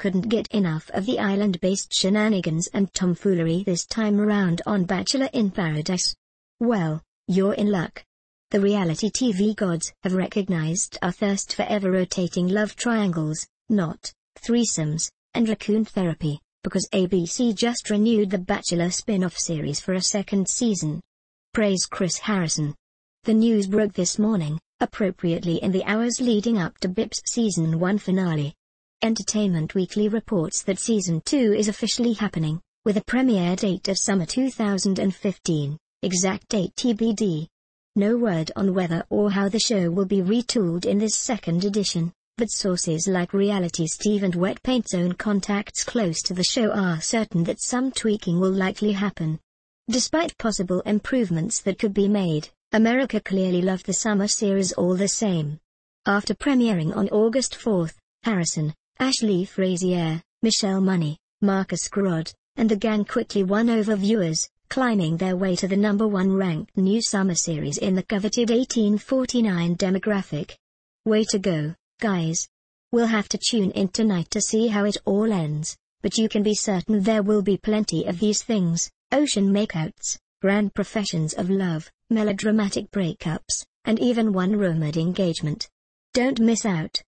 couldn't get enough of the island-based shenanigans and tomfoolery this time around on Bachelor in Paradise. Well, you're in luck. The reality TV gods have recognized our thirst for ever-rotating love triangles, not threesomes, and raccoon therapy, because ABC just renewed the Bachelor spin-off series for a second season. Praise Chris Harrison. The news broke this morning, appropriately in the hours leading up to BIP's Season 1 finale. Entertainment Weekly reports that Season 2 is officially happening, with a premiere date of summer 2015, exact date TBD. No word on whether or how the show will be retooled in this second edition, but sources like Reality Steve and Wetpaint's own contacts close to the show are certain that some tweaking will likely happen. Despite possible improvements that could be made, America clearly loved the summer series all the same. After premiering on August 4, Harrison, Ashley Frazier, Michelle Money, Marcus Grodd, and the gang quickly won over viewers, climbing their way to the number one ranked new summer series in the coveted 1849 demographic. Way to go, guys. We'll have to tune in tonight to see how it all ends, but you can be certain there will be plenty of these things, ocean makeouts, grand professions of love, melodramatic breakups, and even one rumored engagement. Don't miss out.